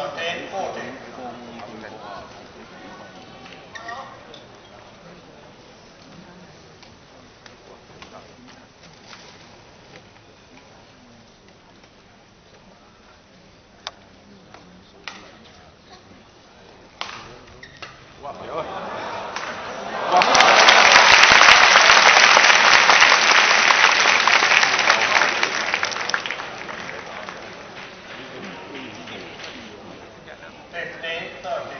Yeah. Fifteen thirty.